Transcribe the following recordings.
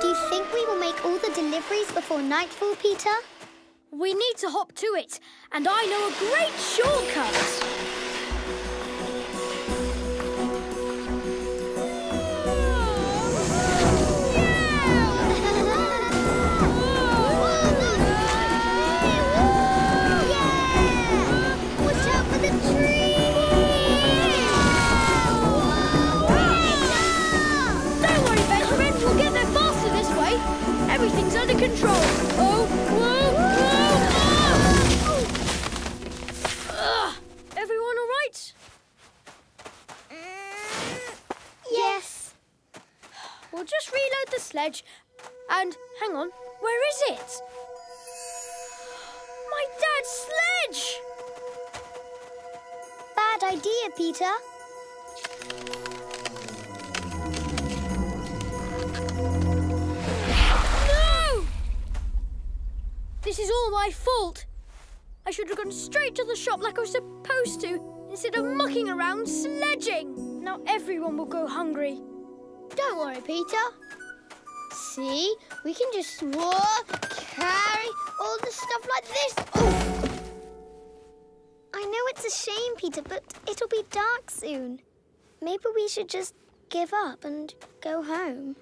Do you think we will make all the deliveries before nightfall, Peter? We need to hop to it, and I know a great shortcut. Everything's under control. Oh, whoa, whoa! Ugh. Everyone all right? Mm, yes. We'll just reload the sledge. And hang on, where is it? My dad's sledge! Bad idea, Peter. This is all my fault. I should have gone straight to the shop like I was supposed to, instead of mucking around sledging. Now everyone will go hungry. Don't worry, Peter. See, we can just walk, carry all the stuff like this. I know it's a shame, Peter, but it'll be dark soon. Maybe we should just give up and go home.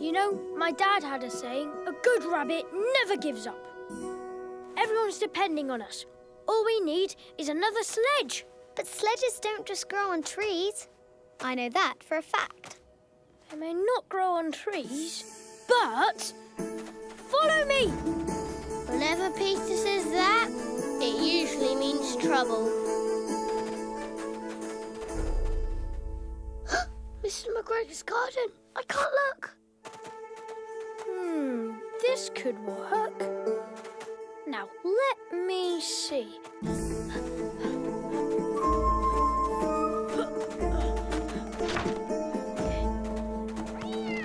You know, my dad had a saying, good rabbit never gives up. Everyone's depending on us. All we need is another sledge. But sledges don't just grow on trees. I know that for a fact. They may not grow on trees, but follow me. Whenever Peter says that, it usually means trouble. Mrs. McGregor's garden. I can't look. This could work. Now, let me see.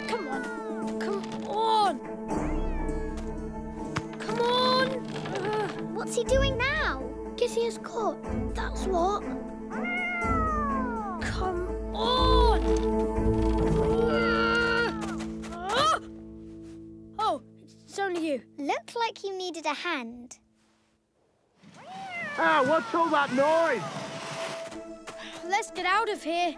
Come on, come on. Come on. What's he doing now? Getting us caught. That's what. Looked like you needed a hand. Ah, what's all that noise? Let's get out of here.